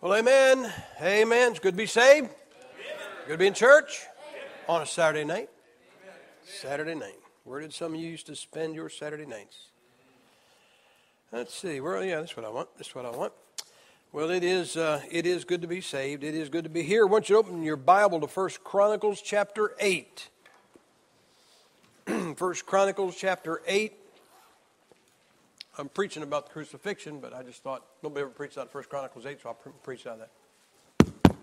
Well, amen. Amen. It's good to be saved. Good to be in church on a Saturday night. Saturday night. Where did some of you used to spend your Saturday nights? Let's see. Well, yeah, that's what I want. That's what I want. Well, it is. Uh, it is good to be saved. It is good to be here. Why don't you open your Bible to First Chronicles chapter eight. First Chronicles chapter eight. I'm preaching about the crucifixion, but I just thought nobody ever preached out of First Chronicles 8, so I'll pre- preach out of that.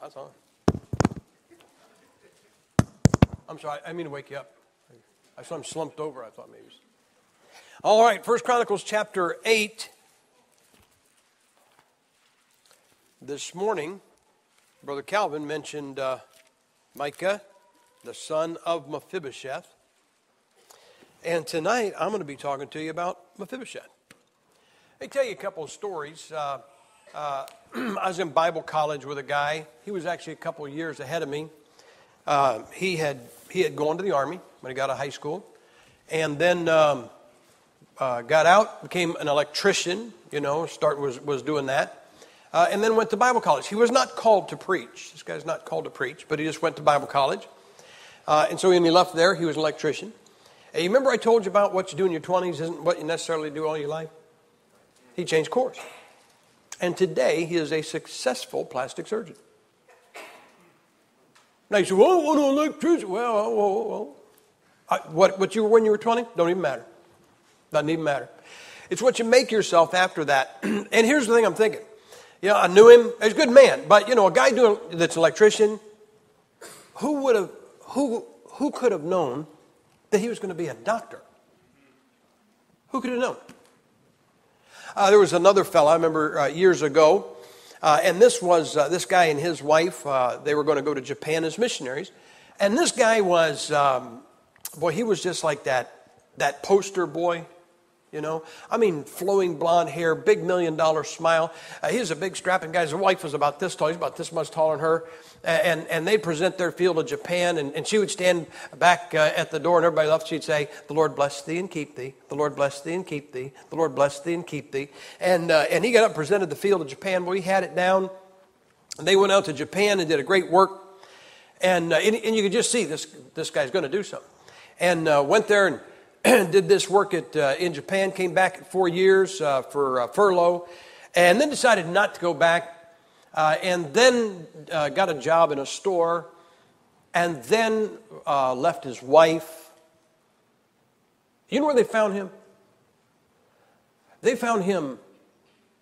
That's on. I'm sorry, I mean to wake you up. I saw him slumped over, I thought maybe. All right, First Chronicles chapter 8. This morning, Brother Calvin mentioned uh, Micah, the son of Mephibosheth. And tonight, I'm going to be talking to you about Mephibosheth. Let me tell you a couple of stories. Uh, uh, I was in Bible college with a guy. He was actually a couple of years ahead of me. Uh, he had he had gone to the army when he got out of high school, and then um, uh, got out, became an electrician. You know, start was was doing that, uh, and then went to Bible college. He was not called to preach. This guy's not called to preach, but he just went to Bible college. Uh, and so when he left there, he was an electrician. You remember I told you about what you do in your 20s isn't what you necessarily do all your life? He changed course. And today, he is a successful plastic surgeon. Now you say, well, what an electrician? Well, well, well, well. I, what, what you were when you were 20? Don't even matter. Doesn't even matter. It's what you make yourself after that. and here's the thing I'm thinking. You know, I knew him. He's a good man. But, you know, a guy doing that's an electrician, who would have, who, who could have known that he was going to be a doctor. Who could have known? Uh, there was another fellow I remember uh, years ago, uh, and this was uh, this guy and his wife. Uh, they were going to go to Japan as missionaries, and this guy was, um, boy, he was just like that that poster boy you know, I mean, flowing blonde hair, big million dollar smile. Uh, a big strapping guy. His wife was about this tall. He's about this much taller than her. And, and they'd present their field of Japan, and, and she would stand back uh, at the door, and everybody left. She'd say, The Lord bless thee and keep thee. The Lord bless thee and keep thee. The Lord bless thee and keep thee. And, uh, and he got up and presented the field of Japan. Well, he had it down. And they went out to Japan and did a great work. And, uh, and, and, you could just see this, this guy's going to do something. And uh, went there and did this work at, uh, in Japan, came back four years uh, for uh, furlough, and then decided not to go back, uh, and then uh, got a job in a store, and then uh, left his wife. You know where they found him? They found him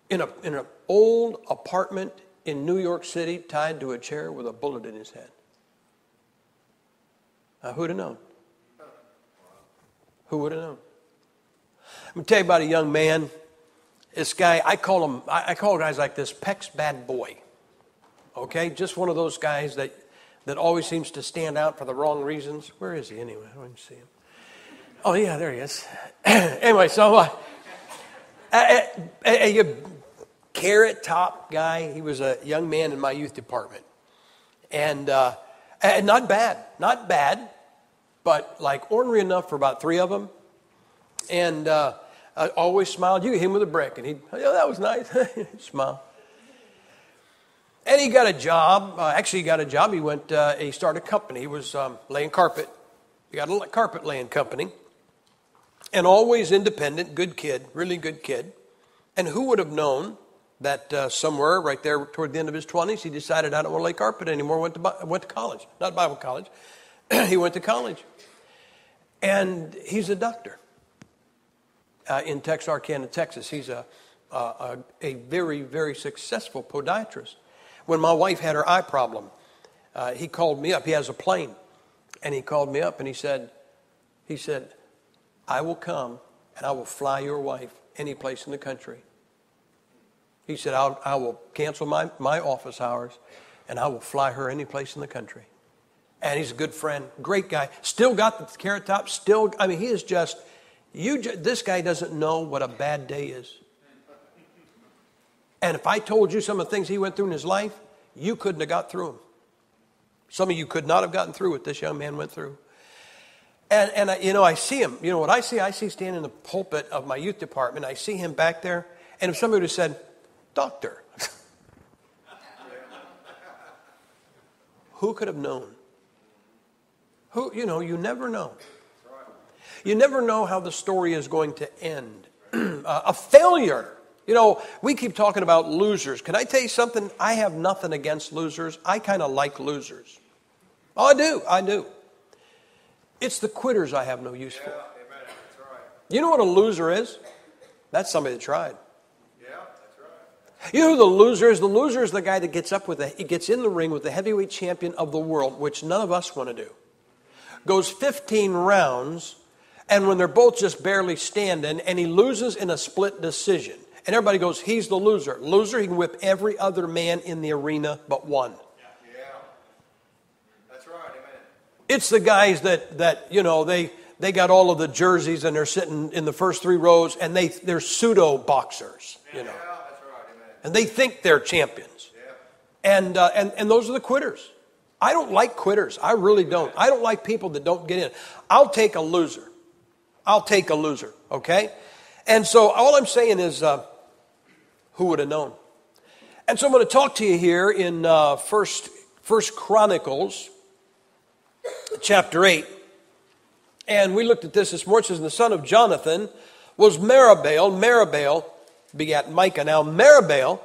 in, a, in an old apartment in New York City, tied to a chair with a bullet in his head. Now, who'd have known? Who would have known? I'm going to tell you about a young man. This guy, I call him, I call guys like this Peck's bad boy. Okay? Just one of those guys that, that always seems to stand out for the wrong reasons. Where is he anyway? I don't even see him. Oh, yeah, there he is. anyway, so uh, a, a, a, carrot top guy. He was a young man in my youth department. And, uh, and not bad, not bad but like ornery enough for about three of them. And uh, I always smiled. You hit him with a brick, and he'd, oh, that was nice. Smile. And he got a job. Uh, actually, he got a job. He went. Uh, he started a company. He was um, laying carpet. He got a carpet laying company. And always independent, good kid, really good kid. And who would have known that uh, somewhere right there toward the end of his 20s, he decided, I don't want to lay carpet anymore, went to, went to college, not Bible college. he went to college. And he's a doctor uh, in Texarkana, Texas. He's a, a, a, very, very successful podiatrist. When my wife had her eye problem, uh, he called me up. He has a plane. And he called me up and he said, he said, I will come and I will fly your wife any place in the country. He said, I'll, I will cancel my, my office hours and I will fly her any place in the country and he's a good friend, great guy. Still got the carrot top. Still, I mean, he is just you. Just, this guy doesn't know what a bad day is. And if I told you some of the things he went through in his life, you couldn't have got through them. Some of you could not have gotten through what this young man went through. And, and I, you know, I see him. You know what I see? I see standing in the pulpit of my youth department. I see him back there. And if somebody would have said, Doctor, who could have known? Who, you know, you never know. You never know how the story is going to end. Uh, a failure. You know, we keep talking about losers. Can I tell you something? I have nothing against losers. I kind of like losers. Oh, I do. I do. It's the quitters I have no use for. Yeah, amen. That's right. You know what a loser is? That's somebody that tried. Yeah, that's right. You know who the loser is? The loser is the guy that gets up with the, he gets in the ring with the heavyweight champion of the world, which none of us want to do. Goes 15 rounds, and when they're both just barely standing, and he loses in a split decision. And everybody goes, he's the loser. Loser, he can whip every other man in the arena but one. Yeah. That's right, amen. It's the guys that, that you know, they, they got all of the jerseys and they're sitting in the first three rows and they, they're pseudo boxers, you know, Yeah, that's right, amen. and they think they're champions. Yeah. And, uh, and, and those are the quitters. I don't like quitters. I really don't. I don't like people that don't get in. I'll take a loser. I'll take a loser, okay? And so all I'm saying is, uh, who would have known? And so I'm going to talk to you here in uh, First, First Chronicles, chapter 8. And we looked at this this morning. It says, the son of Jonathan was Meribbaal. Meribbaal begat Micah. Now, Meribbaal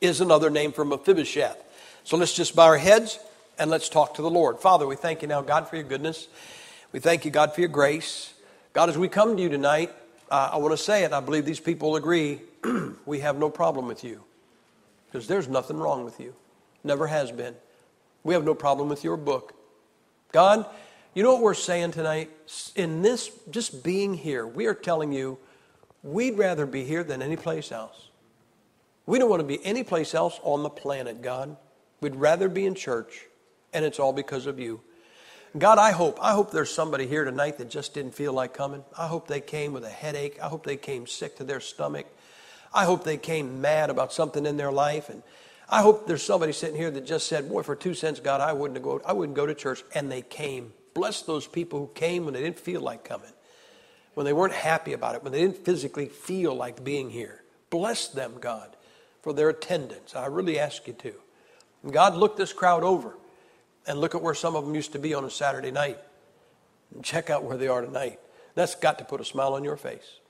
is another name for Mephibosheth. So let's just bow our heads and let's talk to the Lord. Father, we thank you now, God, for your goodness. We thank you, God, for your grace. God, as we come to you tonight, uh, I want to say it. I believe these people agree. we have no problem with you because there's nothing wrong with you. Never has been. We have no problem with your book. God, you know what we're saying tonight? In this, just being here, we are telling you we'd rather be here than any place else. We don't want to be any place else on the planet, God. We'd rather be in church, and it's all because of you. God, I hope, I hope there's somebody here tonight that just didn't feel like coming. I hope they came with a headache. I hope they came sick to their stomach. I hope they came mad about something in their life. And I hope there's somebody sitting here that just said, Boy, for two cents, God, I wouldn't go, I wouldn't go to church. And they came. Bless those people who came when they didn't feel like coming, when they weren't happy about it, when they didn't physically feel like being here. Bless them, God, for their attendance. I really ask you to. And God, look this crowd over and look at where some of them used to be on a Saturday night. And check out where they are tonight. That's got to put a smile on your face.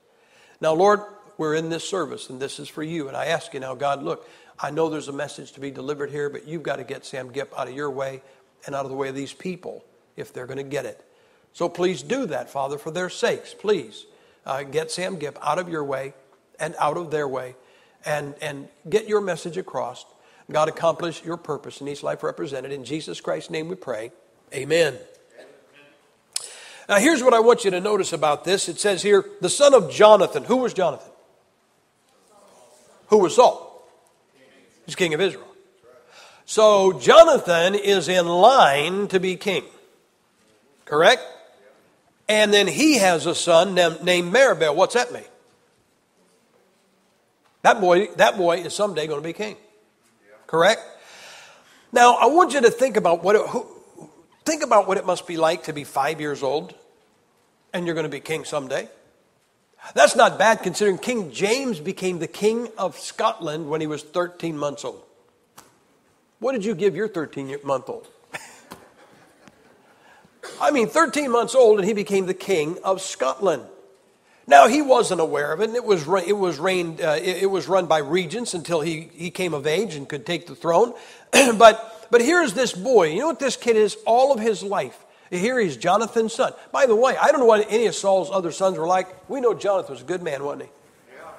Now, Lord, we're in this service and this is for you. And I ask you now, God, look, I know there's a message to be delivered here, but you've got to get Sam Gipp out of your way and out of the way of these people if they're going to get it. So please do that, Father, for their sakes. Please uh, get Sam Gipp out of your way and out of their way and, and get your message across. God, accomplish your purpose in each life represented. In Jesus Christ's name we pray. Amen. Now, here's what I want you to notice about this. It says here, the son of Jonathan. Who was Jonathan? Who was Saul? He's king of Israel. So, Jonathan is in line to be king. Correct? And then he has a son named Meribbaal. What's that mean? That boy, that boy is someday going to be king. Correct? Now, I want you to think about what it, who, think about what it must be like to be five years old and you're going to be king someday. That's not bad considering King James became the king of Scotland when he was 13 months old. What did you give your 13 month old? I mean, 13 months old, and he became the king of Scotland. Now he wasn't aware of it, and it was it was reigned uh, it, it, was run by regents until he he came of age and could take the throne. but but here's this boy. You know what this kid is? All of his life. Here he's Jonathan's son. By the way, I don't know what any of Saul's other sons were like. We know Jonathan was a good man, wasn't he?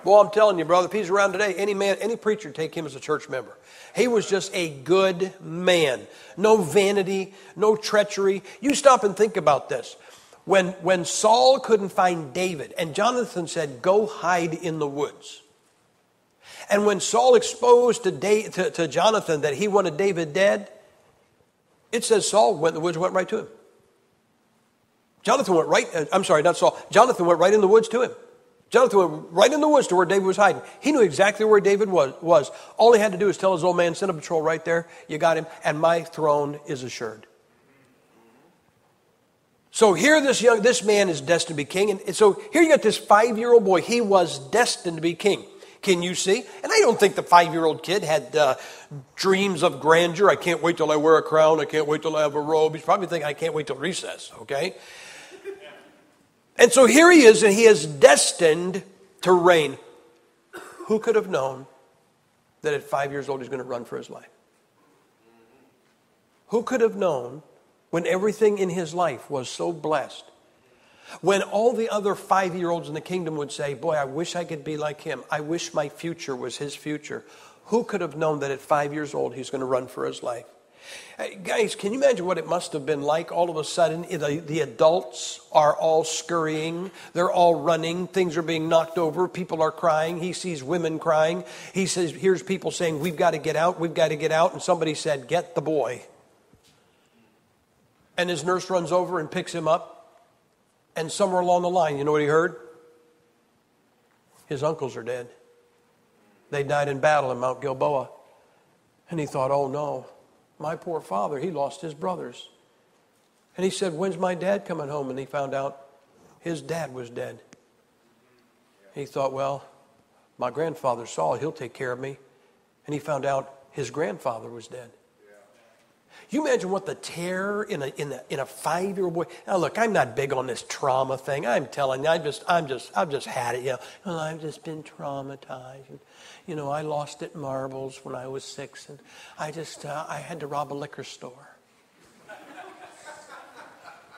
Well, I'm telling you, brother, if he's around today, any man, any preacher, take him as a church member. He was just a good man. No vanity, no treachery. You stop and think about this. When, when Saul couldn't find David, and Jonathan said, Go hide in the woods. And when Saul exposed to, da- to, to Jonathan that he wanted David dead, it says Saul went in the woods, went right to him. Jonathan went right, uh, I'm sorry, not Saul. Jonathan went right in the woods to him. Jonathan went right in the woods to where David was hiding. He knew exactly where David was. was. All he had to do was tell his old man, send a patrol right there. You got him, and my throne is assured. So here this young this man is destined to be king. And so here you got this five-year-old boy. He was destined to be king. Can you see? And I don't think the five year old kid had uh, dreams of grandeur. I can't wait till I wear a crown. I can't wait till I have a robe. He's probably thinking, I can't wait till recess, okay? And so here he is, and he is destined to reign. Who could have known that at five years old he's going to run for his life? Who could have known when everything in his life was so blessed? When all the other five year olds in the kingdom would say, Boy, I wish I could be like him. I wish my future was his future. Who could have known that at five years old he's going to run for his life? Hey, guys, can you imagine what it must have been like? All of a sudden, the, adults are all scurrying, they're all running, things are being knocked over, people are crying. He sees women crying. He says, Here's people saying, We've got to get out, we've got to get out. And somebody said, Get the boy. And his nurse runs over and picks him up. And somewhere along the line, you know what he heard? His uncles are dead. They died in battle in Mount Gilboa. And he thought, oh no, my poor father, he lost his brothers. And he said, When's my dad coming home? And he found out his dad was dead. He thought, Well, my grandfather Saul, he'll take care of me. And he found out his grandfather was dead. You imagine what the terror in a, in a, in a five year old boy. Now, look, I'm not big on this trauma thing. I'm telling you, I just, I'm just, I've just had it. You know, well, I've just been traumatized. And, you know, I lost at marbles when I was six, and I just, uh, I had to rob a liquor store.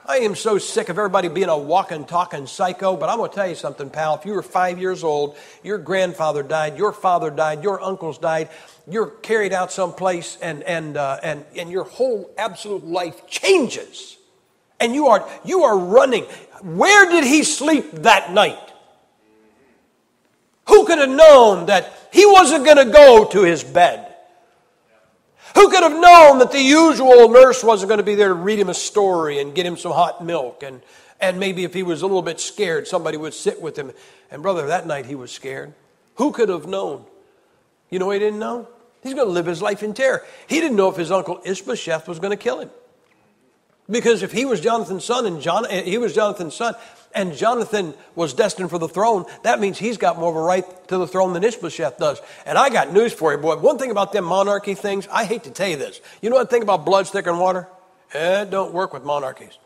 I am so sick of everybody being a walking, talking psycho, but I'm going to tell you something, pal. If you were five years old, your grandfather died, your father died, your uncles died, you're carried out someplace, and, and, uh, and, and your whole absolute life changes. And you are, you are running. Where did he sleep that night? Who could have known that he wasn't going to go to his bed? Who could have known that the usual nurse wasn't going to be there to read him a story and get him some hot milk? And, and maybe if he was a little bit scared, somebody would sit with him. And brother, that night he was scared. Who could have known? You know he didn't know? He's going to live his life in terror. He didn't know if his uncle Ishbosheth was going to kill him. Because if he was Jonathan's son and John, eh, he was Jonathan's son, and Jonathan was destined for the throne, that means he's got more of a right to the throne than Ishbosheth does. And I got news for you, boy. One thing about them monarchy things, I hate to tell you this. You know what thing about blood thicker than water? It don't work with monarchies.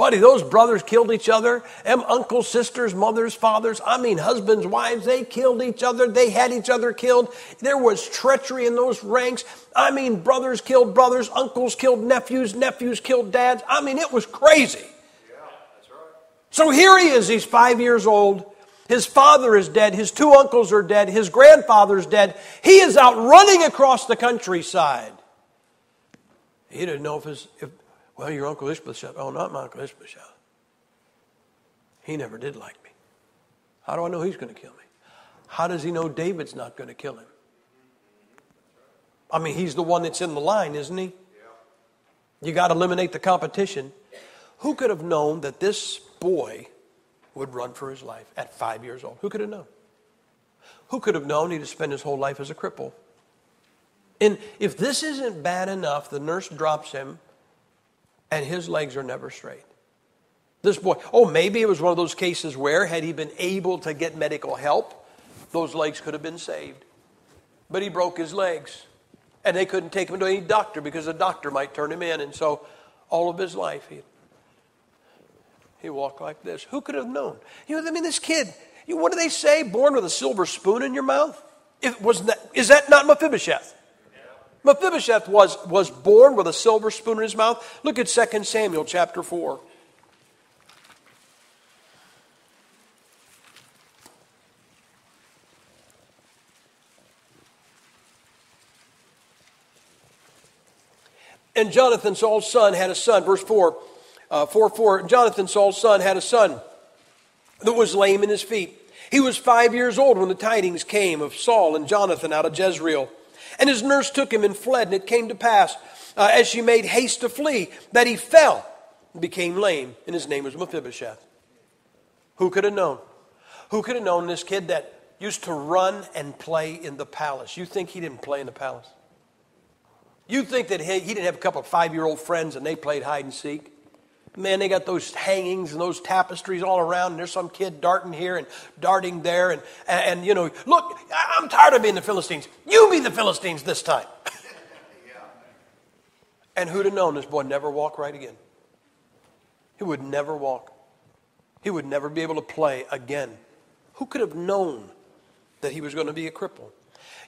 Buddy, those brothers killed each other. Them uncles, sisters, mothers, fathers, I mean husbands, wives, they killed each other. They had each other killed. There was treachery in those ranks. I mean, brothers killed brothers, uncles killed nephews, nephews killed dads. I mean, it was crazy. Yeah, that's right. So here he is, he's five years old. His father is dead. His two uncles are dead. His grandfather's dead. He is out running across the countryside. He didn't know if his, if, well, your Uncle Ishbosheth. Oh, not my Uncle Ishbosheth. He never did like me. How do I know he's going to kill me? How does he know David's not going to kill him? I mean, he's the one that's in the line, isn't he? You got to eliminate the competition. Who could have known that this boy would run for his life at five years old? Who could have known? Who could have known he'd spend his whole life as a cripple? And if this isn't bad enough, the nurse drops him and his legs are never straight. This boy, oh, maybe it was one of those cases where, had he been able to get medical help, those legs could have been saved. But he broke his legs, and they couldn't take him to any doctor because a doctor might turn him in. And so, all of his life, he, he walked like this. Who could have known? You know, I mean, this kid, you what do they say? Born with a silver spoon in your mouth? It, was that, is that not Mephibosheth? Mephibosheth was, was born with a silver spoon in his mouth. Look at 2 Samuel chapter 4. And Jonathan, Saul's son, had a son. Verse 4, uh, 4 4. Jonathan, Saul's son, had a son that was lame in his feet. He was five years old when the tidings came of Saul and Jonathan out of Jezreel. And his nurse took him and fled, and it came to pass, uh, as she made haste to flee, that he fell and became lame, and his name was Mephibosheth. Who could have known? Who could have known this kid that used to run and play in the palace? You think he didn't play in the palace? You think that he, he didn't have a couple of five year old friends and they played hide and seek? Man, they got those hangings and those tapestries all around, and there's some kid darting here and darting there. And, and, and you know, look, I'm tired of being the Philistines. You be the Philistines this time. and who'd have known this boy never walk right again? He would never walk. He would never be able to play again. Who could have known that he was going to be a cripple?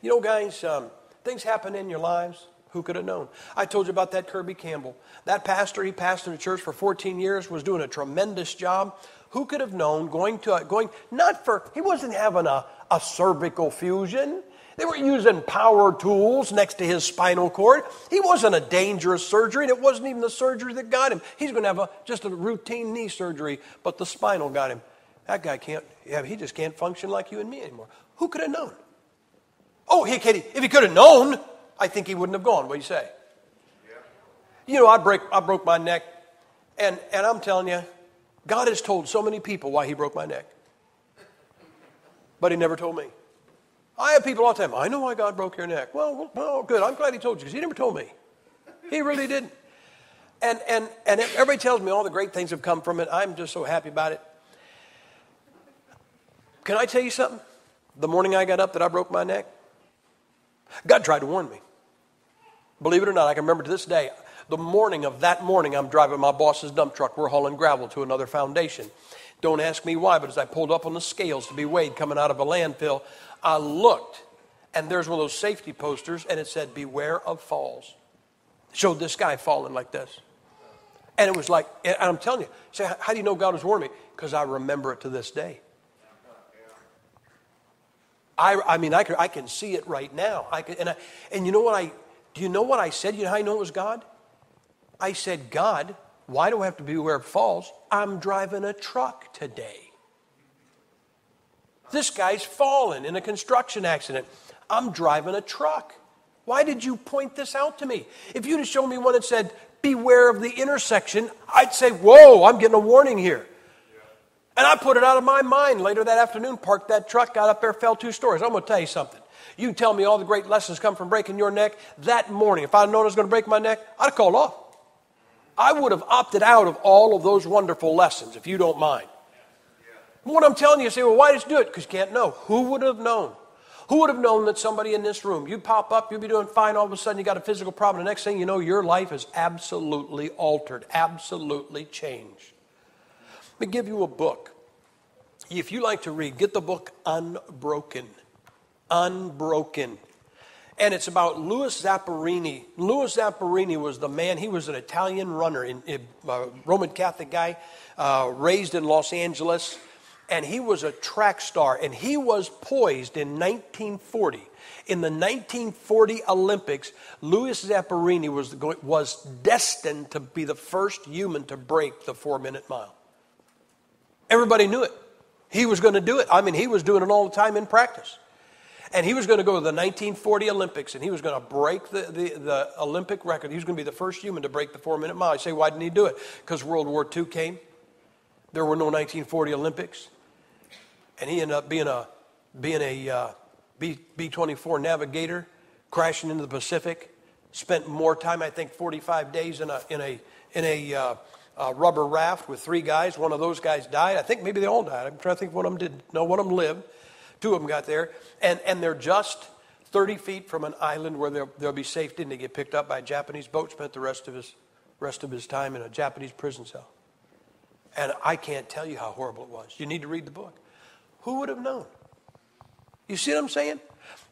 You know, guys, um, things happen in your lives. Who could have known? I told you about that Kirby Campbell. That pastor, he pastored a church for 14 years, was doing a tremendous job. Who could have known going to, going, not for, he wasn't having a, a cervical fusion. They were using power tools next to his spinal cord. He wasn't a dangerous surgery, and it wasn't even the surgery that got him. He's going to have a, just a routine knee surgery, but the spinal got him. That guy can't, yeah, he just can't function like you and me anymore. Who could have known? Oh, he, if he could have known, I think he wouldn't have gone. What do you say? You know, I, break, I broke my neck, and, and I'm telling you, God has told so many people why he broke my neck. But he never told me. I have people all the time, I know why God broke your neck. Well, well good. I'm glad he told you because he never told me. He really didn't. And, and, and everybody tells me all the great things have come from it. I'm just so happy about it. Can I tell you something? The morning I got up that I broke my neck, God tried to warn me. Believe it or not, I can remember to this day, the morning of that morning, I'm driving my boss's dump truck. We're hauling gravel to another foundation. Don't ask me why, but as I pulled up on the scales to be weighed coming out of a landfill, I looked, and there's one of those safety posters, and it said, Beware of falls. Showed this guy falling like this. And it was like, and I'm telling you, say, how do you know God was warning me? Because I remember it to this day. I, I mean, I can, I can see it right now. I can, and, I, and you know what I, do you know what I said? You know how I know it was God? I said, God, why do I have to be where it falls? I'm driving a truck today. This guy's fallen in a construction accident. I'm driving a truck. Why did you point this out to me? If you'd have shown me one that said, beware of the intersection, I'd say, whoa, I'm getting a warning here. And I put it out of my mind later that afternoon, parked that truck, got up there, fell two stories. I'm going to tell you something. You tell me all the great lessons come from breaking your neck. That morning, if I'd known I was going to break my neck, I'd have called off. I would have opted out of all of those wonderful lessons, if you don't mind. What I'm telling you, you say, well, why you do it? Because you can't know. Who would have known? Who would have known that somebody in this room, you pop up, you'll be doing fine, all of a sudden you got a physical problem. The next thing you know, your life is absolutely altered, absolutely changed. Let me give you a book. If you like to read, get the book Unbroken. Unbroken. And it's about Louis Zamperini. Louis Zamperini was the man, he was an Italian runner, in, in uh, Roman Catholic guy, uh, raised in Los Angeles. And he was a track star. And he was poised in 1940. In the 1940 Olympics, Louis Zamperini was, was destined to be the first human to break the four minute mile. Everybody knew it. He was going to do it. I mean, he was doing it all the time in practice. And he was going to go to the 1940 Olympics and he was going to break the, the, the Olympic record. He was going to be the first human to break the four minute mile. I say, why didn't he do it? Because World War II came. There were no 1940 Olympics. And he ended up being a, being a uh, B, B-24 navigator, crashing into the Pacific. Spent more time, I think 45 days in a, in a, in a uh, uh, rubber raft with three guys. One of those guys died. I think maybe they all died. I'm trying to think one of them did. No, one of them lived. Two of them got there. And, and they're just 30 feet from an island where they'll, they'll be safe. Didn't they get picked up by a Japanese boat? Spent the rest of his, rest of his time in a Japanese prison cell. And I can't tell you how horrible it was. You need to read the book. Who would have known? You see what I'm saying?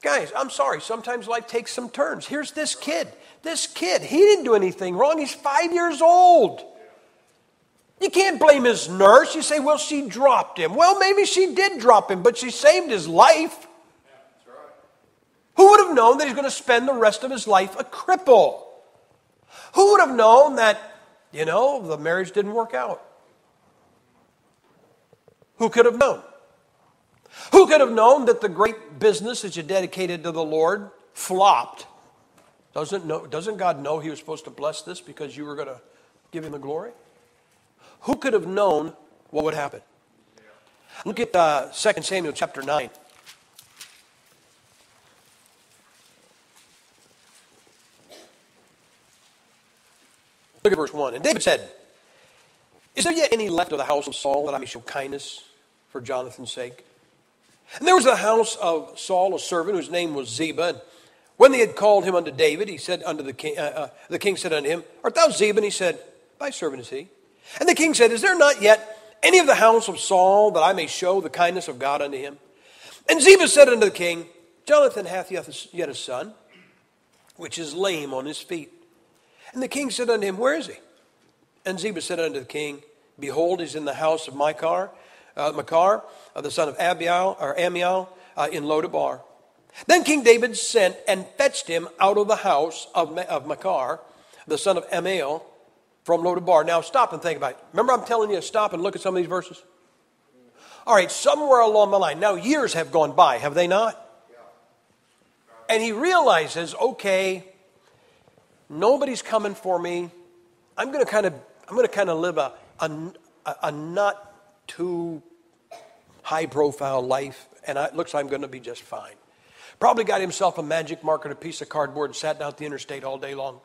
Guys, I'm sorry. Sometimes life takes some turns. Here's this kid. This kid, he didn't do anything wrong. He's five years old. You can't blame his nurse. You say, well, she dropped him. Well, maybe she did drop him, but she saved his life. Who would have known that he's going to spend the rest of his life a cripple? Who would have known that, you know, the marriage didn't work out? Who could have known? Who could have known that the great business that you dedicated to the Lord flopped? Doesn't, know, doesn't God know He was supposed to bless this because you were going to give Him the glory? Who could have known what would happen? Look at uh, 2 Samuel chapter 9. Look at verse 1. And David said, Is there yet any left of the house of Saul that I may show kindness for Jonathan's sake? And there was the house of Saul a servant whose name was Ziba. And when they had called him unto David, he said unto the king, uh, uh, the king said unto him, Art thou Ziba? And he said, Thy servant is he. And the king said, Is there not yet any of the house of Saul that I may show the kindness of God unto him? And Ziba said unto the king, Jonathan hath yet a son, which is lame on his feet. And the king said unto him, Where is he? And Ziba said unto the king, Behold, he's in the house of Machir, uh, uh, the son of Abiel, or Ammiel, uh, in Lodebar. Then King David sent and fetched him out of the house of, of Machir, the son of Amiel, from Lodebar. Now stop and think about it. Remember, I'm telling you to stop and look at some of these verses? All right, somewhere along the line. Now, years have gone by, have they not? And he realizes, okay, nobody's coming for me. I'm going to kind of, I'm going to kind of live a, a, a not too high profile life, and it looks like I'm going to be just fine. Probably got himself a magic marker, a piece of cardboard, and sat down at the interstate all day long.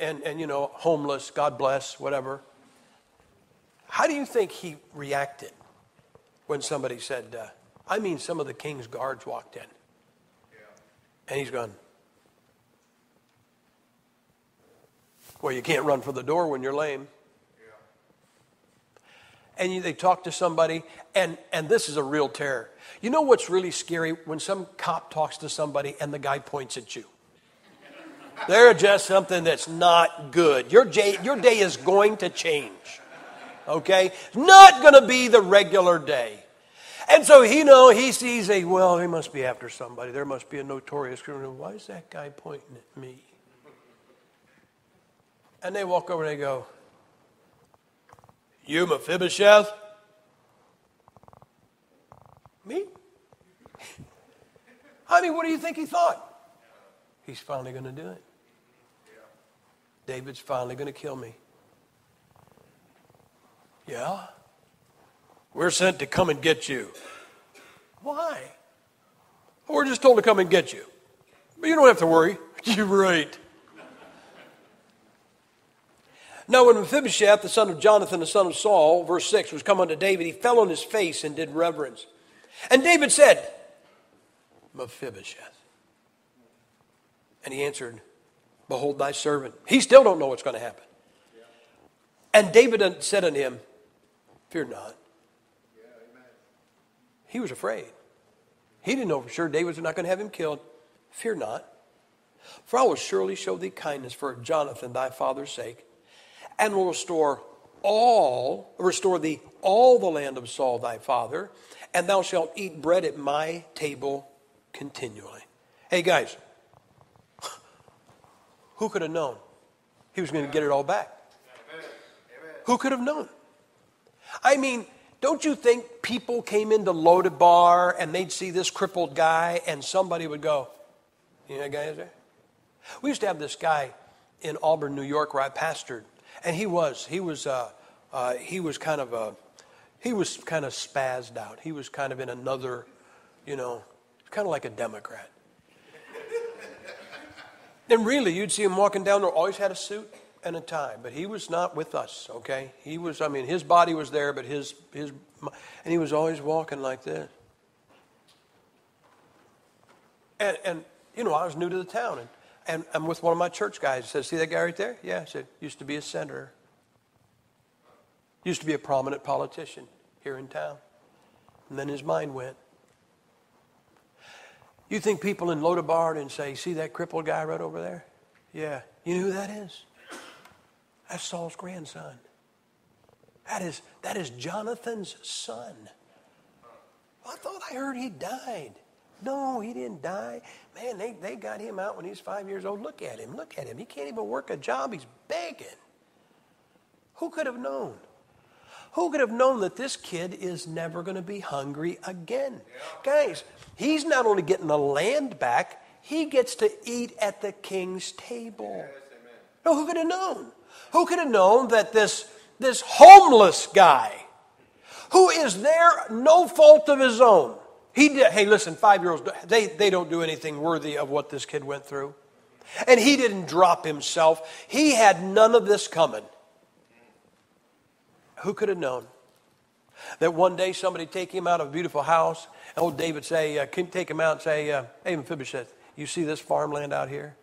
And, and you know, homeless, God bless, whatever. How do you think he reacted when somebody said, uh, I mean, some of the king's guards walked in? And he's gone, Well, you can't run for the door when you're lame. And you, they talk to somebody, and, and this is a real terror. You know what's really scary? When some cop talks to somebody and the guy points at you. They're just something that's not good. Your day, your day is going to change. Okay? Not going to be the regular day. And so, you know, he sees a, well, he must be after somebody. There must be a notorious criminal. Why is that guy pointing at me? And they walk over and they go, You, Mephibosheth? Me? I mean, what do you think he thought? He's finally going to do it. David's finally going to kill me. Yeah? We're sent to come and get you. Why? We're just told to come and get you. But you don't have to worry. You're right. Now, when Mephibosheth, the son of Jonathan, the son of Saul, verse 6, was come unto David, he fell on his face and did reverence. And David said, Mephibosheth. And he answered, Behold thy servant. He still don't know what's going to happen. And David said unto him, Fear not. He was afraid. He didn't know for sure David was not going to have him killed. Fear not. For I will surely show thee kindness for Jonathan thy father's sake, and will restore all, restore thee all the land of Saul thy father, and thou shalt eat bread at my table continually. Hey guys, who could have known he was going to get it all back? Who could have known? I mean, don't you think people came into Lodebar and they'd see this crippled guy and somebody would go, You know that guy is there? We used to have this guy in Auburn, New York, where I pastored, and he was he was uh, uh, he was kind of a he was kind of spazzed out. He was kind of in another, you know, kind of like a Democrat. And really, you'd see him walking down there, always had a suit and a tie, but he was not with us, okay? He was, I mean, his body was there, but his, his, and he was always walking like this. And, and you know, I was new to the town, and, and I'm with one of my church guys. He said, See that guy right there? Yeah. I said, Used to be a senator. Used to be a prominent politician here in town. And then his mind went. You think people in Lodebar and say, See that crippled guy right over there? Yeah. You know who that is? That's Saul's grandson. That is, that is Jonathan's son. I thought I heard he died. No, he didn't die. Man, they, they got him out when he was five years old. Look at him. Look at him. He can't even work a job. He's begging. Who could have known? Who could have known that this kid is never going to be hungry again? Yeah. Guys, he's not only getting the land back, he gets to eat at the king's table. Yes, no, who could have known? Who could have known that this, this homeless guy, who is there no fault of his own, he did, hey, listen, five year olds, they, they don't do anything worthy of what this kid went through. And he didn't drop himself. He had none of this coming. Who could have known that one day somebody take him out of a beautiful house, and old David say, uh, can take him out and say, uh, "Hey, Mephibosheth, you see this farmland out here?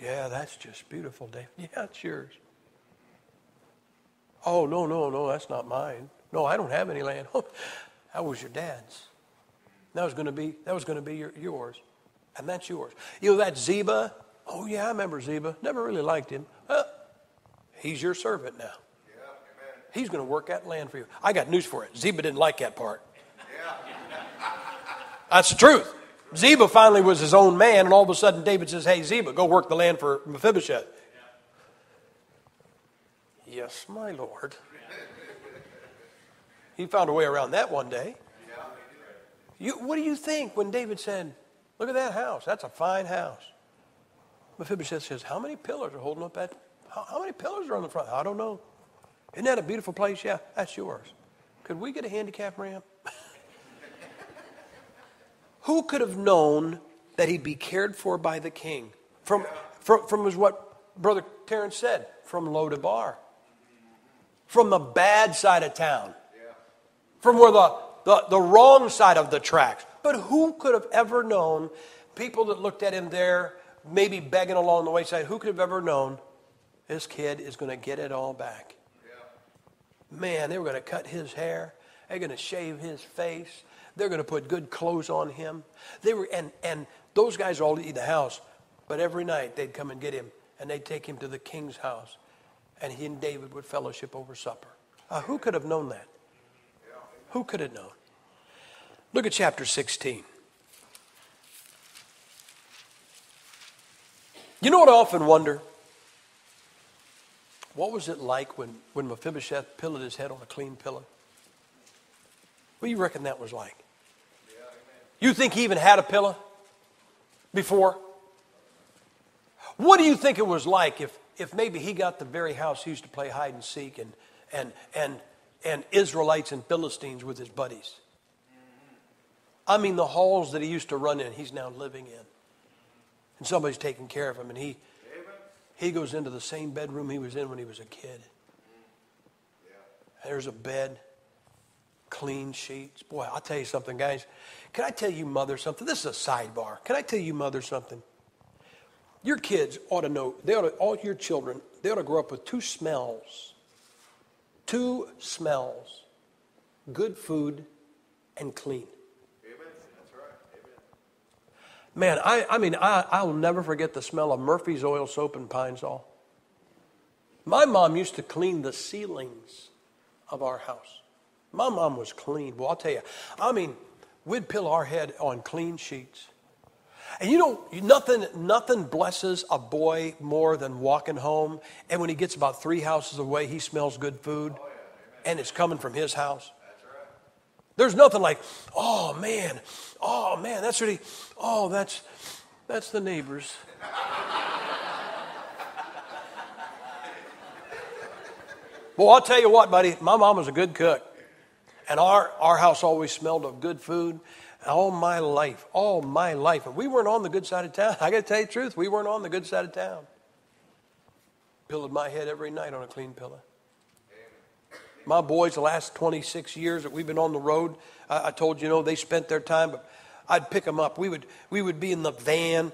Yeah, that's just beautiful, David. Yeah, it's yours. Oh no, no, no, that's not mine. No, I don't have any land. that was your dad's. That was going to be that was going to be your, yours, and that's yours. You know that Ziba? Oh yeah, I remember Ziba. Never really liked him. He's your servant now. He's going to work that land for you. I got news for it. Ziba didn't like that part. That's the truth. Ziba finally was his own man, and all of a sudden David says, Hey, Ziba, go work the land for Mephibosheth. Yeah. Yes, my lord. He found a way around that one day. You, what do you think when David said, Look at that house? That's a fine house. Mephibosheth says, How many pillars are holding up that? How, how many pillars are on the front? I don't know. Isn't that a beautiful place? Yeah, that's yours. Could we get a handicap ramp? Who could have known that he'd be cared for by the king? From, from, from was what Brother Terrence said, from low to bar. From the bad side of town. From where the, the, the wrong side of the tracks. But who could have ever known, people that looked at him there, maybe begging along the wayside, who could have ever known this kid is going to get it all back? Man, they were going to cut his hair. They're going to shave his face. They're going to put good clothes on him. They were, and, and those guys all eat the house, but every night they'd come and get him, and they'd take him to the king's house, and he and David would fellowship over supper. Uh, who could have known that? Who could have known? Look at chapter 16. You know what I often wonder? What was it like when, when Mephibosheth pillowed his head on a clean pillow? What do you reckon that was like? You think he even had a pillow before? What do you think it was like if, if maybe he got the very house he used to play hide and seek and, and, and, and Israelites and Philistines with his buddies? I mean, the halls that he used to run in, he's now living in. And somebody's taking care of him, and he, he goes into the same bedroom he was in when he was a kid. There's a bed, clean sheets. Boy, I'll tell you something, guys. Can I tell you, mother, something? This is a sidebar. Can I tell you, mother, something? Your kids ought to know, they ought to, all your children, they ought to grow up with two smells. Two smells good food and clean. Amen. That's right. Amen. Man, I, I mean, I, I'll never forget the smell of Murphy's oil soap and Pine Sol. My mom used to clean the ceilings of our house. My mom was clean. Well, I'll tell you, I mean, we'd pill our head on clean sheets. And you know, nothing, nothing blesses a boy more than walking home, and when he gets about three houses away, he smells good food, and it's coming from his house. There's nothing like, oh man, oh man, that's really, oh, that's, that's the neighbors. well, I'll tell you what, buddy, my mom was a good cook. And our, our house always smelled of good food all my life, all my life. And we weren't on the good side of town. I got to tell you the truth, we weren't on the good side of town. Pillowed my head every night on a clean pillow. My boys, the last 26 years that we've been on the road, I, I told you, you know, they spent their time, but I'd pick them up. We would, we would be in the van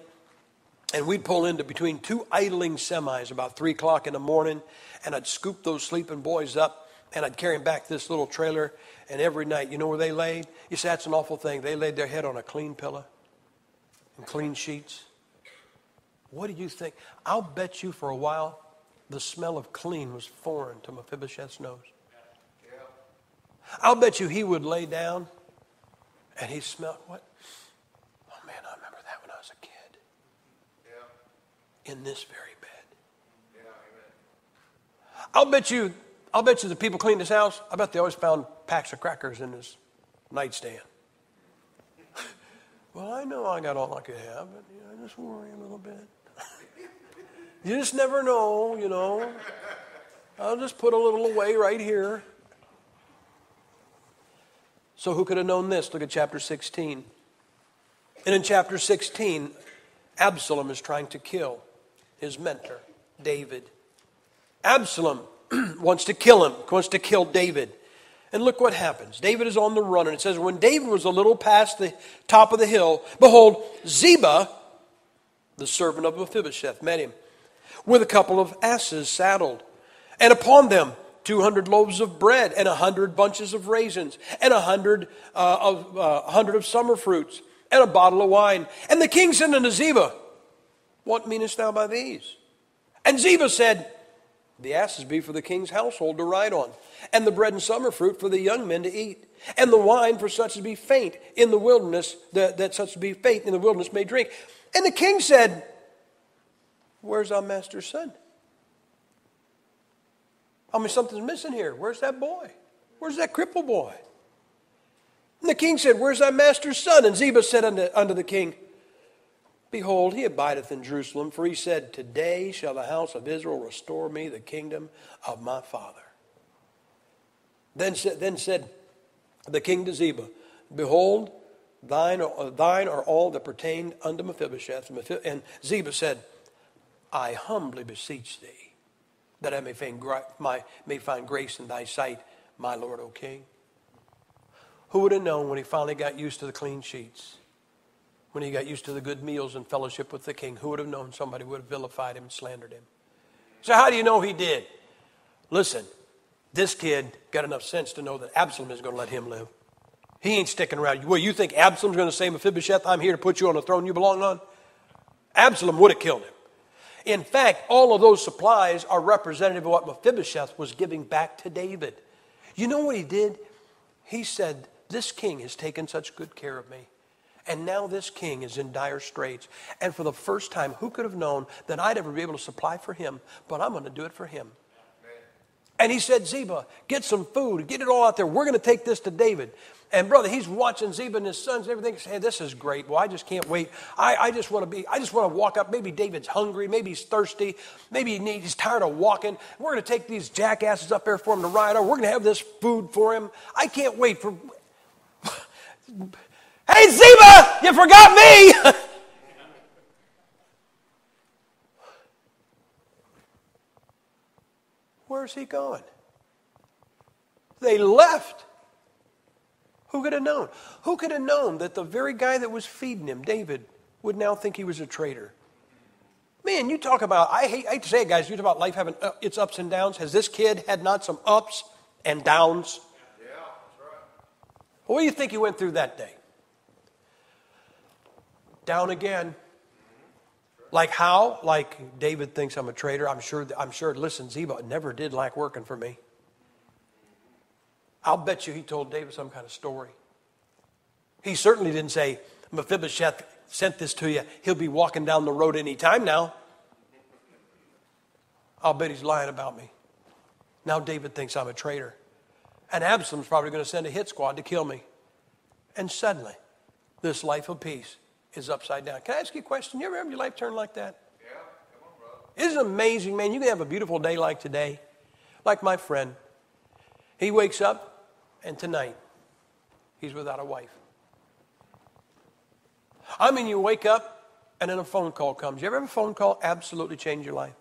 and we'd pull into between two idling semis about 3 o'clock in the morning, and I'd scoop those sleeping boys up and I'd carry them back this little trailer. And every night, you know where they laid? You say, that's an awful thing. They laid their head on a clean pillow and clean sheets. What do you think? I'll bet you for a while the smell of clean was foreign to Mephibosheth's nose. I'll bet you he would lay down and he smelled what? Oh man, I remember that when I was a kid. Yeah. In this very bed. Yeah. Amen. I'll bet you, I'll bet you the people cleaned his house, I bet they always found packs of crackers in his nightstand. well, I know I got all I could have, but you know, I just worry a little bit. you just never know, you know. I'll just put a little away right here. So, who could have known this? Look at chapter 16. And in chapter 16, Absalom is trying to kill his mentor, David. Absalom wants to kill him, wants to kill David. And look what happens. David is on the run, and it says, When David was a little past the top of the hill, behold, Ziba, the servant of Mephibosheth, met him with a couple of asses saddled, and upon them 200 loaves of bread, and a hundred bunches of raisins, and a hundred, uh, of, uh, hundred of summer fruits, and a bottle of wine. And the king said unto Ziba, What meanest thou by these? And Ziba said, The asses be for the king's household to ride on, and the bread and summer fruit for the young men to eat, and the wine for such as be faint in the wilderness, that, that such as be faint in the wilderness may drink. And the king said, Where's our master's son? I mean, something's missing here. Where's that boy? Where's that cripple boy? And the king said, Where's thy master's son? And Ziba said unto, unto the king, Behold, he abideth in Jerusalem, for he said, Today shall the house of Israel restore me the kingdom of my father. Then said, then said the king to Ziba, Behold, thine, thine are all that pertained unto Mephibosheth. And Ziba said, I humbly beseech thee that I may find, my, may find grace in thy sight, my Lord, O king. Who would have known when he finally got used to the clean sheets? when he got used to the good meals and fellowship with the king. Who would have known somebody would have vilified him and slandered him? So, how do you know he did? Listen, this kid got enough sense to know that Absalom is going to let him live. He ain't sticking around. Well, you think Absalom's going to say, Mephibosheth, I'm here to put you on the throne you belong on? Absalom would have killed him. In fact, all of those supplies are representative of what Mephibosheth was giving back to David. You know what he did? He said, This king has taken such good care of me. And now this king is in dire straits. And for the first time, who could have known that I'd ever be able to supply for him? But I'm going to do it for him. And he said, Ziba, get some food, get it all out there. We're going to take this to David. And brother, he's watching Ziba and his sons and everything. Hey, this is great. Well, I just can't wait. I, I just want to be, I just want to walk up. Maybe David's hungry. Maybe he's thirsty. Maybe he needs, he's tired of walking. We're going to take these jackasses up there for him to ride on. We're going to have this food for him. I can't wait for. Hey, Ziba, you forgot me. Where's he going? They left. Who could have known? Who could have known that the very guy that was feeding him, David, would now think he was a traitor? Man, you talk about, I hate, I hate to say it, guys, you talk about life having uh, its ups and downs. Has this kid had not some ups and downs? Yeah, that's right. What do you think he went through that day? down again. Like how? Like David thinks I'm a traitor. I'm sure. I'm sure. Listen, Ziba never did like working for me. I'll bet you he told David some kind of story. He certainly didn't say Mephibosheth sent this to you. He'll be walking down the road any time now. I'll bet he's lying about me. Now David thinks I'm a traitor. And Absalom's probably going to send a hit squad to kill me. And suddenly, this life of peace is upside down. Can I ask you a question? You ever have your life turn like that? Yeah, come on, brother. Isn't it amazing, man? You can have a beautiful day like today, like my friend. He wakes up, and tonight, he's without a wife. I mean, you wake up, and then a phone call comes. You ever have a phone call absolutely change your life?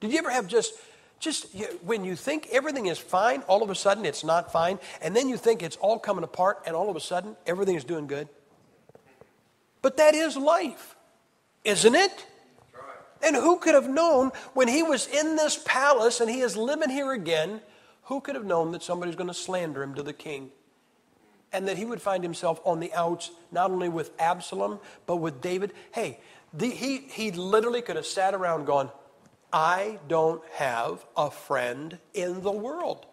Did you ever have just just when you think everything is fine, all of a sudden it's not fine, and then you think it's all coming apart, and all of a sudden everything is doing good? But that is life, isn't it? And who could have known when he was in this palace and he is living here again? Who could have known that somebody's going to slander him to the king? And that he would find himself on the outs, not only with Absalom, but with David. Hey, the, he, he literally could have sat around going, I don't have a friend in the world.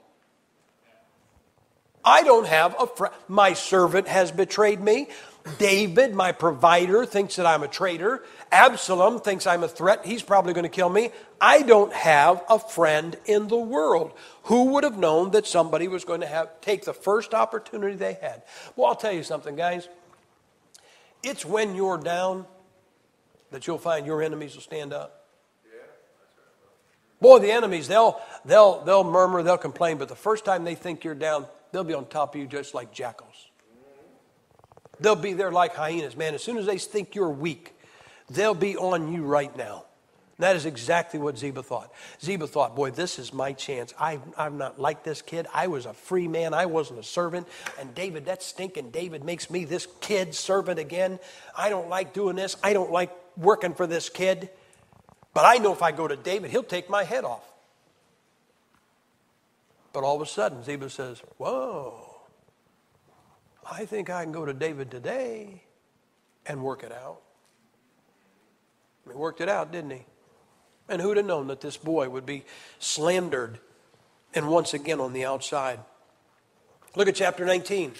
I don't have a friend. My servant has betrayed me. David, my provider, thinks that I'm a traitor. Absalom thinks I'm a threat. He's probably going to kill me. I don't have a friend in the world. Who would have known that somebody was going to have take the first opportunity they had? Well, I'll tell you something, guys. It's when you're down that you'll find your enemies will stand up. Boy, the enemies, they'll, they'll, they'll murmur, they'll complain, but the first time they think you're down, they'll be on top of you just like jackals. They'll be there like hyenas, man. As soon as they think you're weak, they'll be on you right now. That is exactly what Ziba thought. Ziba thought, boy, this is my chance. I, I'm not like this kid. I was a free man. I wasn't a servant. And David, that stinking David makes me this kid servant again. I don't like doing this. I don't like working for this kid. But I know if I go to David, he'll take my head off. But all of a sudden, Ziba says, Whoa, I think I can go to David today and work it out. He worked it out, didn't he? And who'd have known that this boy would be slandered and once again on the outside? Look at chapter 19.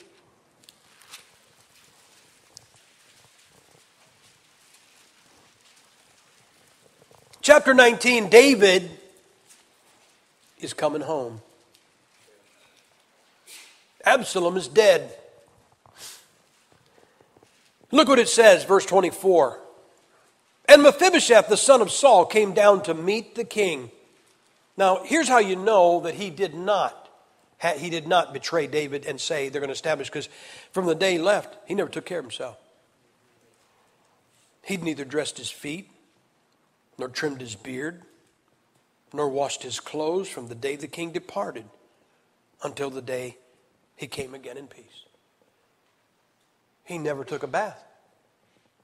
Chapter 19, David is coming home. Absalom is dead. Look what it says, verse 24. And Mephibosheth, the son of Saul, came down to meet the king. Now, here's how you know that he did not he did not betray David and say they're going to establish because from the day he left, he never took care of himself. He'd neither dressed his feet, nor trimmed his beard, nor washed his clothes from the day the king departed until the day he came again in peace. He never took a bath.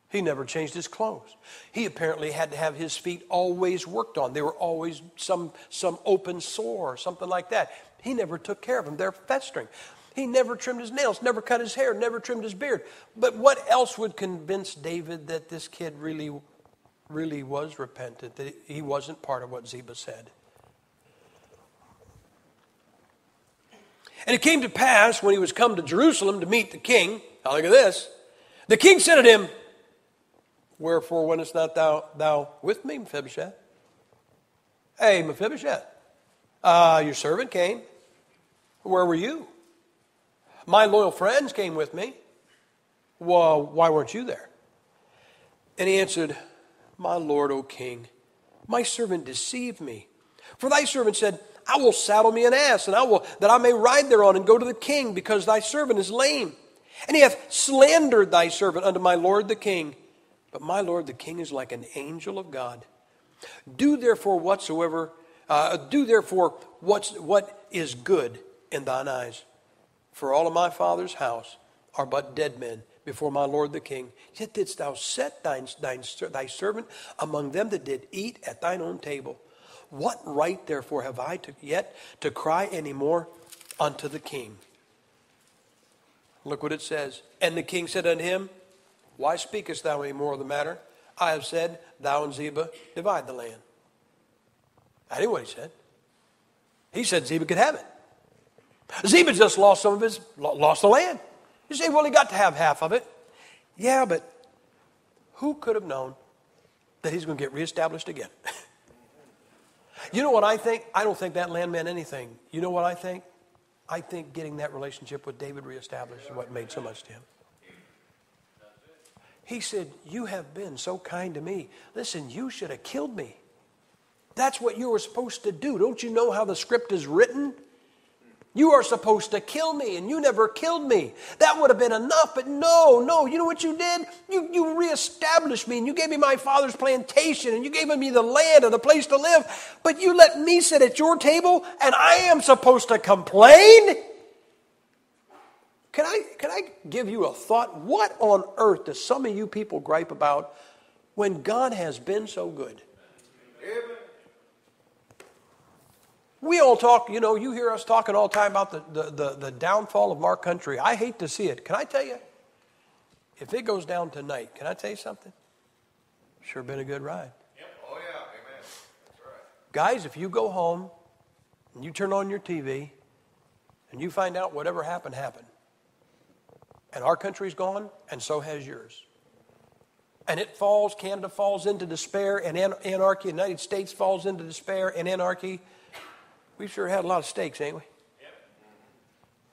He never changed his clothes. He apparently had to have his feet always worked on. They were always some, some open sore or something like that. He never took care of them. They're festering. He never trimmed his nails, never cut his hair, never trimmed his beard. But what else would convince David that this kid really, really was repentant, that he wasn't part of what Ziba said? And it came to pass when he was come to Jerusalem to meet the king. Now look at this. The king said to him, Wherefore wentest not thou, thou with me, Mephibosheth? Hey, Mephibosheth, uh, your servant came. Where were you? My loyal friends came with me. Well, why weren't you there? And he answered, My lord, O king, my servant deceived me. For thy servant said, I will saddle me an ass, and I will that I may ride thereon and go to the king, because thy servant is lame. And he hath slandered thy servant unto my lord the king. But my Lord, the king is like an angel of God. Do therefore whatsoever, uh, do therefore what's, what is good in thine eyes. For all of my father's house are but dead men before my Lord the king. Yet didst thou set thine, thine, thy servant among them that did eat at thine own table. What right therefore have I to, yet to cry any more unto the king? Look what it says. And the king said unto him, why speakest thou any more of the matter? I have said, Thou and Ziba divide the land. That ain't what he said. He said Ziba could have it. Ziba just lost some of his, lost the land. You say, well, he got to have half of it. Yeah, but who could have known that he's going to get reestablished again? you know what I think? I don't think that land meant anything. You know what I think? I think getting that relationship with David reestablished is what made so much to him. He said, You have been so kind to me. Listen, you should have killed me. That's what you were supposed to do. Don't you know how the script is written? You are supposed to kill me, and you never killed me. That would have been enough, but no, no. You know what you did? You, you reestablished me, and you gave me my father's plantation, and you gave me the land and the place to live, but you let me sit at your table, and I am supposed to complain? Can I, can I give you a thought? What on earth does some of you people gripe about when God has been so good? We all talk, you know, you hear us talking all the time about the, the, the, the downfall of our country. I hate to see it. Can I tell you? If it goes down tonight, can I tell you something? Sure been a good ride. Yep. Oh, yeah. Amen. That's right. Guys, if you go home and you turn on your TV and you find out whatever happened, happened. And our country's gone, and so has yours. And it falls, Canada falls into despair and anarchy, the United States falls into despair and anarchy. We've sure had a lot of steaks, ain't we?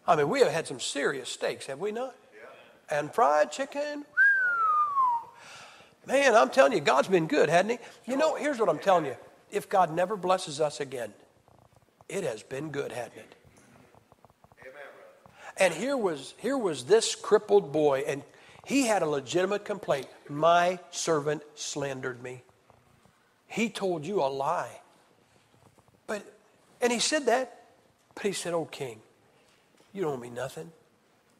I mean, we have had some serious steaks, have we not? And fried chicken. Man, I'm telling you, God's been good, hasn't He? You know, here's what I'm telling you. If God never blesses us again, it has been good, hasn't it? And here was, here was this crippled boy, and he had a legitimate complaint. My servant slandered me. He told you a lie. But, and he said that, but he said, Oh, king, you don't owe me nothing.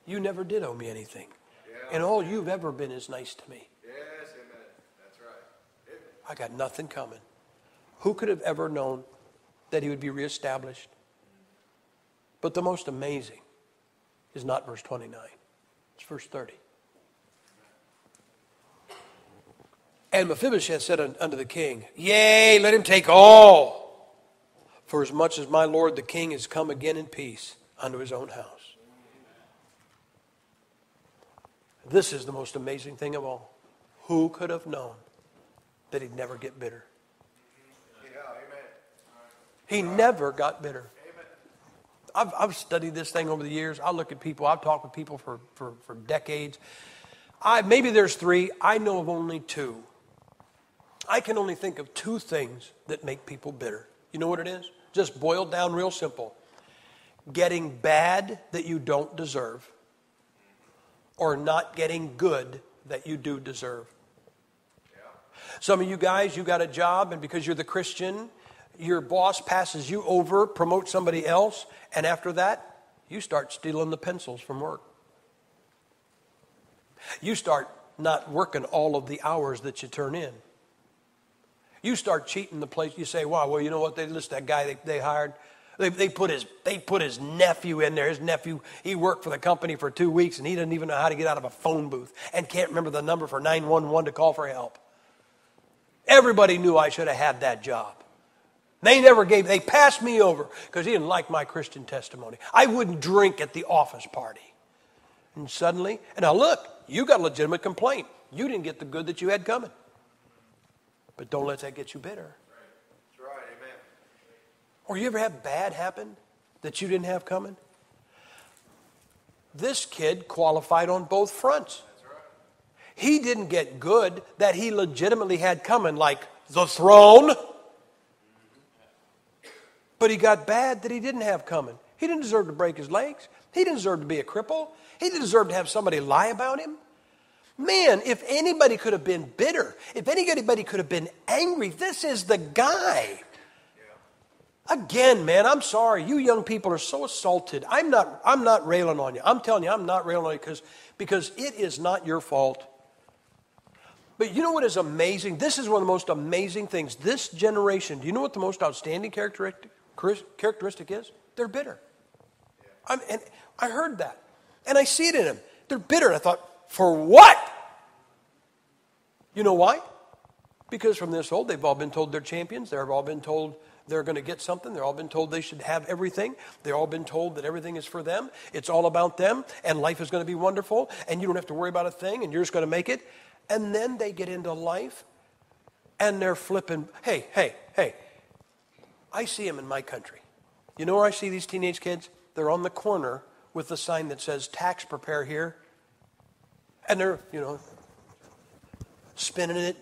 You never did owe me anything. Yeah. And all you've ever been is nice to me. Yes, amen. That's right. I got nothing coming. Who could have ever known that he would be reestablished? But the most amazing is not verse 29, it's verse 30. And Mephibosheth said unto the king, Yea, let him take all, for as much as my lord the king is come again in peace unto his own house. This is the most amazing thing of all. Who could have known that he'd never get bitter? He never got bitter. I've, I've studied this thing over the years. I look at people, I've talked with people for, for, for decades. I, maybe there's three. I know of only two. I can only think of two things that make people bitter. You know what it is? Just boiled down real simple getting bad that you don't deserve, or not getting good that you do deserve. Some of you guys, you got a job, and because you're the Christian, your boss passes you over, promotes somebody else, and after that, you start stealing the pencils from work. You start not working all of the hours that you turn in. You start cheating the place. You say, wow, well, you know what? They list that guy they, they hired. They, they, put his, they put his nephew in there. His nephew, he worked for the company for two weeks and he doesn't even know how to get out of a phone booth and can't remember the number for 911 to call for help. Everybody knew I should have had that job. They never gave, they passed me over because he didn't like my Christian testimony. I wouldn't drink at the office party. And suddenly, and now look, you got a legitimate complaint. You didn't get the good that you had coming. But don't let that get you bitter. That's right, amen. Or you ever have bad happen that you didn't have coming? This kid qualified on both fronts. Right. He didn't get good that he legitimately had coming, like the throne. But he got bad that he didn't have coming. He didn't deserve to break his legs. He didn't deserve to be a cripple. He didn't deserve to have somebody lie about him. Man, if anybody could have been bitter, if anybody could have been angry, this is the guy. Again, man, I'm sorry. You young people are so assaulted. I'm not, I'm not railing on you. I'm telling you, I'm not railing on you because, because it is not your fault. But you know what is amazing? This is one of the most amazing things. This generation, do you know what the most outstanding characteristic, characteristic is? They're bitter. I'm, and I heard that. And I see it in them. They're bitter. And I thought, for what? You know why? Because from this old, they've all been told they're champions. They've all been told they're going to get something. They've all been told they should have everything. They've all been told that everything is for them. It's all about them, and life is going to be wonderful, and you don't have to worry about a thing, and you're just going to make it. And then they get into life, and they're flipping. Hey, hey, hey. I see them in my country. You know where I see these teenage kids? They're on the corner with the sign that says tax prepare here. And they're, you know, spinning it.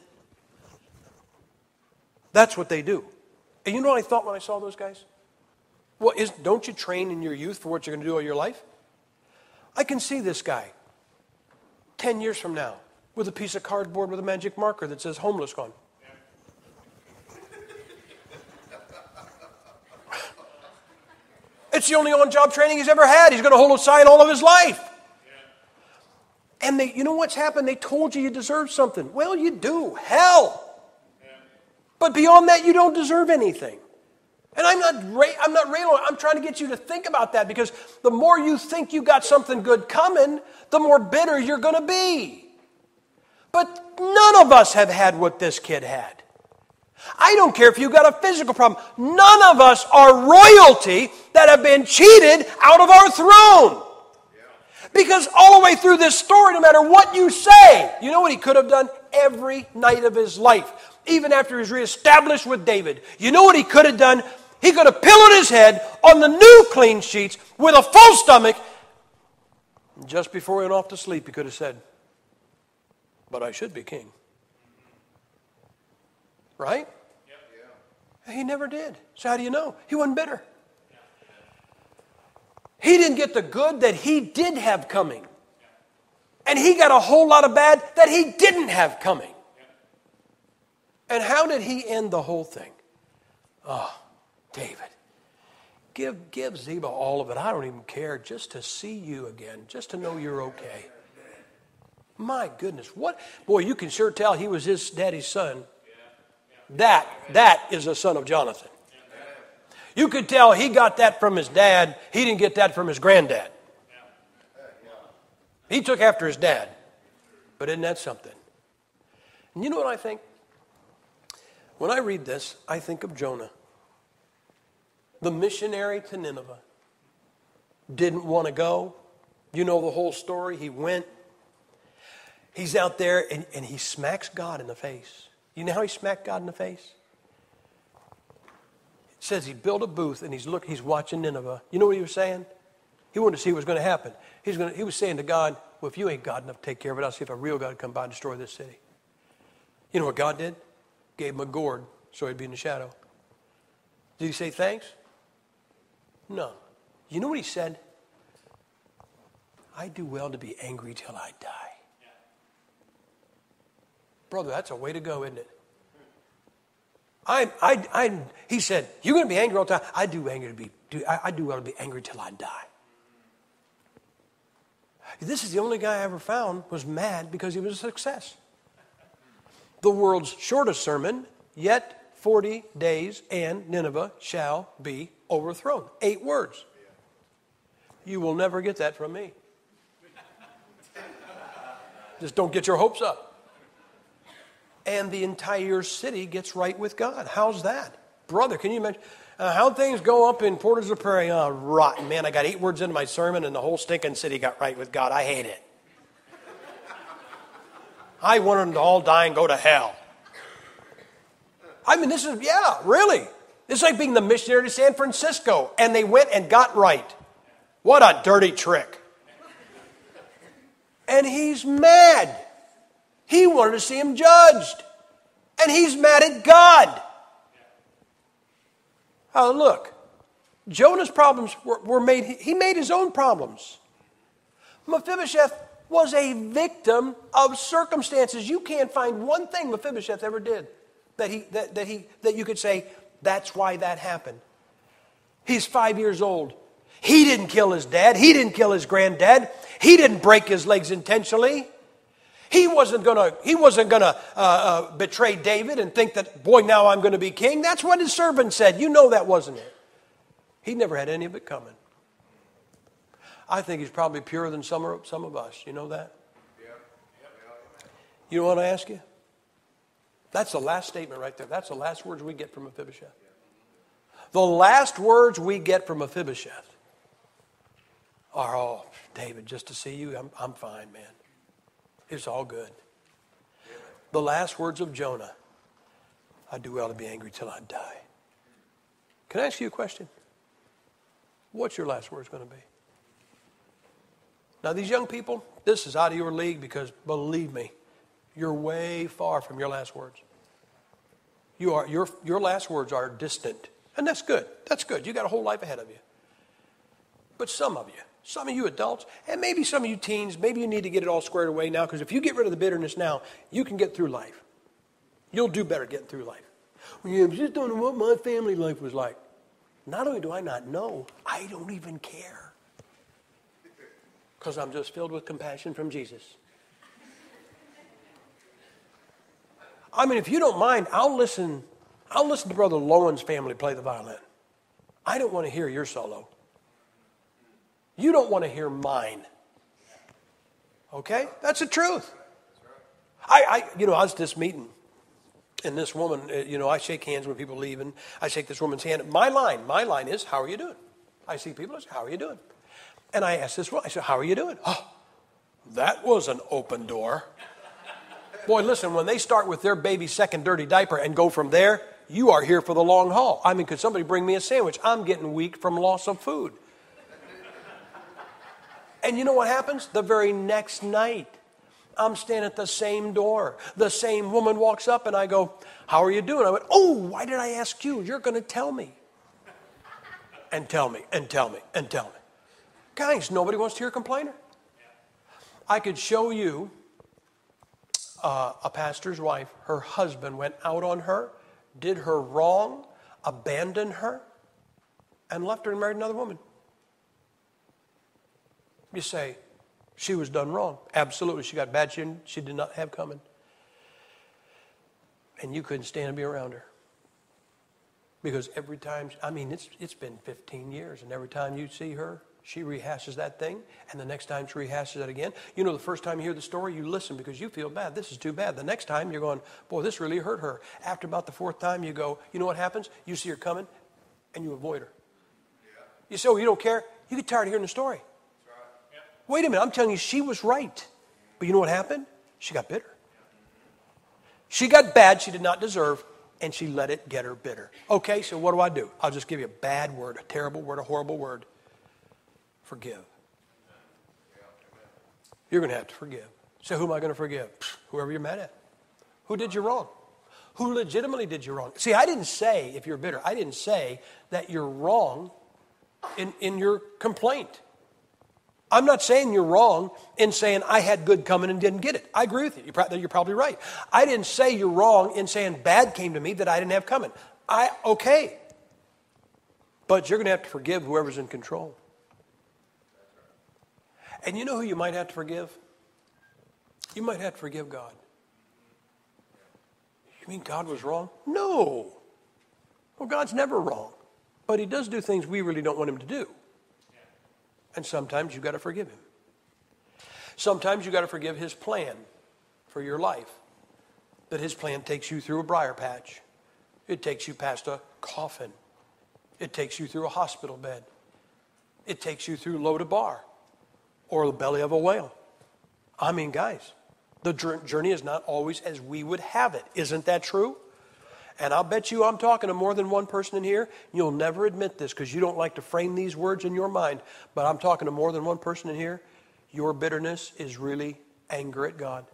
That's what they do. And you know what I thought when I saw those guys? Well, is, don't you train in your youth for what you're going to do all your life? I can see this guy 10 years from now with a piece of cardboard with a magic marker that says homeless gone. It's the only on job training he's ever had. He's going to hold a sign all of his life. And they, you know what's happened? They told you you deserve something. Well, you do. Hell. But beyond that, you don't deserve anything. And I'm not, I'm not railing. I'm trying to get you to think about that because the more you think you got something good coming, the more bitter you're going to be. But none of us have had what this kid had. I don't care if you got a physical problem. None of us are royalty that have been cheated out of our throne. Because all the way through this story, no matter what you say, you know what he could have done every night of his life, even after he was reestablished with David. You know what he could have done? He could have pillowed his head on the new clean sheets with a full stomach. Just before he went off to sleep, he could have said, But I should be king. Right? He never did. So, how do you know? He wasn't bitter. He didn't get the good that he did have coming. And he got a whole lot of bad that he didn't have coming. And how did he end the whole thing? Oh, David, give, give Ziba all of it. I don't even care just to see you again, just to know you're okay. My goodness, what? Boy, you can sure tell he was his daddy's son. That, that is a son of Jonathan. You could tell he got that from his dad. He didn't get that from his granddad. He took after his dad. But isn't that something? And you know what I think? When I read this, I think of Jonah, the missionary to Nineveh. Didn't want to go. You know the whole story. He went. He's out there and, and he smacks God in the face. You know how he smacked God in the face? Says he built a booth and he's look, he's watching Nineveh. You know what he was saying? He wanted to see what was going to happen. He's going to, he was saying to God, Well, if you ain't God enough to take care of it, I'll see if a real God come by and destroy this city. You know what God did? Gave him a gourd so he'd be in the shadow. Did he say thanks? No. You know what he said? I do well to be angry till I die. Brother, that's a way to go, isn't it? I, I, I, he said, You're going to be angry all the time. I do, angry to be, do, I, I do well to be angry till I die. This is the only guy I ever found was mad because he was a success. The world's shortest sermon, yet 40 days and Nineveh shall be overthrown. Eight words. You will never get that from me. Just don't get your hopes up. And the entire city gets right with God. How's that? Brother, can you imagine? Uh, how things go up in Portage la Prairie? Oh, rotten, man. I got eight words into my sermon and the whole stinking city got right with God. I hate it. I wanted them to all die and go to hell. I mean, this is, yeah, really. This is like being the missionary to San Francisco, and they went and got right. What a dirty trick. And he's mad. He wanted to see him judged. And he's mad at God. Oh, look. Jonah's problems were, were made, he made his own problems. Mephibosheth was a victim of circumstances. You can't find one thing Mephibosheth ever did that, he, that, that, he, that you could say, that's why that happened. He's five years old. He didn't kill his dad. He didn't kill his granddad. He didn't break his legs intentionally. He wasn't gonna, he wasn't gonna uh, uh, betray David and think that, boy, now I'm gonna be king. That's what his servant said. You know that wasn't it. He never had any of it coming. I think he's probably purer than some, of, some of us. You know that? You know what I ask you? That's the last statement right there. That's the last words we get from Mephibosheth. The last words we get from Mephibosheth are, oh, David, just to see you, I'm, I'm fine, man. It's all good. The last words of Jonah I do well to be angry till I die. Can I ask you a question? What's your last words going to be? Now, these young people, this is out of your league because believe me, you're way far from your last words. You are, your, your last words are distant. And that's good. That's good. You got a whole life ahead of you. But some of you, some of you adults, and maybe some of you teens, maybe you need to get it all squared away now because if you get rid of the bitterness now, you can get through life. You'll do better getting through life. Well, I just don't know what my family life was like. Not only do I not know, I don't even care because I'm just filled with compassion from Jesus. I mean, if you don't mind, I'll listen. I'll listen to Brother Lowen's family play the violin. I don't want to hear your solo. You don't want to hear mine. Okay? That's the truth. I, I you know, I was at this meeting, and this woman, uh, you know, I shake hands when people leave, and I shake this woman's hand. My line, my line is, How are you doing? I see people, I say, How are you doing? And I asked this woman, I said, How are you doing? Oh, that was an open door. Boy, listen, when they start with their baby's second dirty diaper and go from there, you are here for the long haul. I mean, could somebody bring me a sandwich? I'm getting weak from loss of food. And you know what happens? The very next night, I'm standing at the same door. The same woman walks up and I go, How are you doing? I went, Oh, why did I ask you? You're going to tell me. And tell me, and tell me, and tell me. Guys, nobody wants to hear a complainer. I could show you uh, a pastor's wife, her husband went out on her, did her wrong, abandoned her, and left her and married another woman. You say, she was done wrong. Absolutely. She got bad she, she did not have coming. And you couldn't stand to be around her. Because every time, I mean, it's, it's been 15 years, and every time you see her, she rehashes that thing, and the next time she rehashes it again. You know, the first time you hear the story, you listen because you feel bad. This is too bad. The next time, you're going, boy, this really hurt her. After about the fourth time, you go, you know what happens? You see her coming, and you avoid her. You say, oh, you don't care? You get tired of hearing the story. Wait a minute, I'm telling you, she was right. But you know what happened? She got bitter. She got bad she did not deserve, and she let it get her bitter. Okay, so what do I do? I'll just give you a bad word, a terrible word, a horrible word. Forgive. You're going to have to forgive. So, who am I going to forgive? Whoever you're mad at. Who did you wrong? Who legitimately did you wrong? See, I didn't say, if you're bitter, I didn't say that you're wrong in, in your complaint. I'm not saying you're wrong in saying I had good coming and didn't get it. I agree with you. You're probably right. I didn't say you're wrong in saying bad came to me that I didn't have coming. I okay. But you're going to have to forgive whoever's in control. And you know who you might have to forgive? You might have to forgive God. You mean God was wrong? No. Well, God's never wrong. But he does do things we really don't want him to do. And sometimes you've got to forgive him. Sometimes you've got to forgive his plan for your life. That his plan takes you through a briar patch, it takes you past a coffin, it takes you through a hospital bed, it takes you through Lodebar or the belly of a whale. I mean, guys, the journey is not always as we would have it. Isn't that true? And I'll bet you I'm talking to more than one person in here. You'll never admit this because you don't like to frame these words in your mind, but I'm talking to more than one person in here. Your bitterness is really anger at God.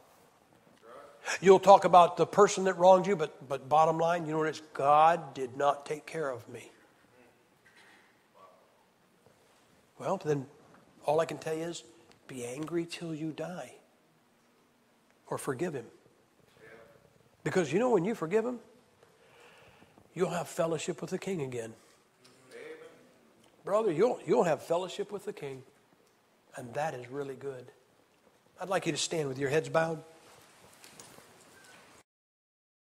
You'll talk about the person that wronged you, but, but bottom line, you know what it's? God did not take care of me. Well, then all I can tell you is be angry till you die or forgive him. Because you know when you forgive him, you'll have fellowship with the king again. Brother, you'll, you'll have fellowship with the king. And that is really good. I'd like you to stand with your heads bowed.